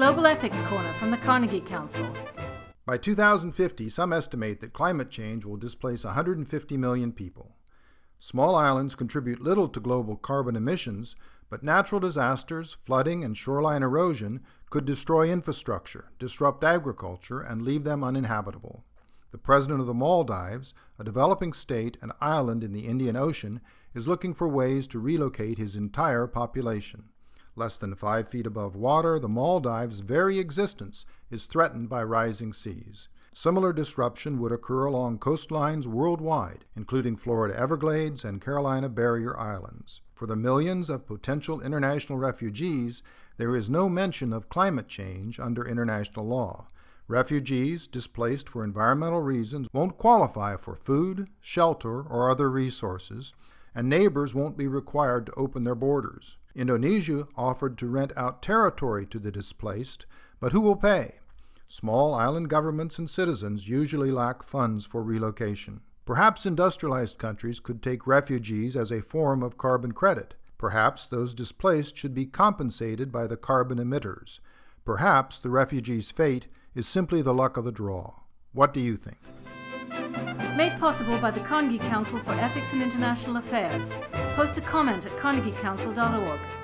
Global Ethics Corner from the Carnegie Council. By 2050, some estimate that climate change will displace 150 million people. Small islands contribute little to global carbon emissions, but natural disasters, flooding, and shoreline erosion could destroy infrastructure, disrupt agriculture, and leave them uninhabitable. The president of the Maldives, a developing state and island in the Indian Ocean, is looking for ways to relocate his entire population. Less than five feet above water, the Maldives' very existence is threatened by rising seas. Similar disruption would occur along coastlines worldwide, including Florida Everglades and Carolina Barrier Islands. For the millions of potential international refugees, there is no mention of climate change under international law. Refugees displaced for environmental reasons won't qualify for food, shelter, or other resources, and neighbors won't be required to open their borders. Indonesia offered to rent out territory to the displaced, but who will pay? Small island governments and citizens usually lack funds for relocation. Perhaps industrialized countries could take refugees as a form of carbon credit. Perhaps those displaced should be compensated by the carbon emitters. Perhaps the refugees' fate is simply the luck of the draw. What do you think? Made possible by the Carnegie Council for Ethics and International Affairs. Post a comment at carnegiecouncil.org.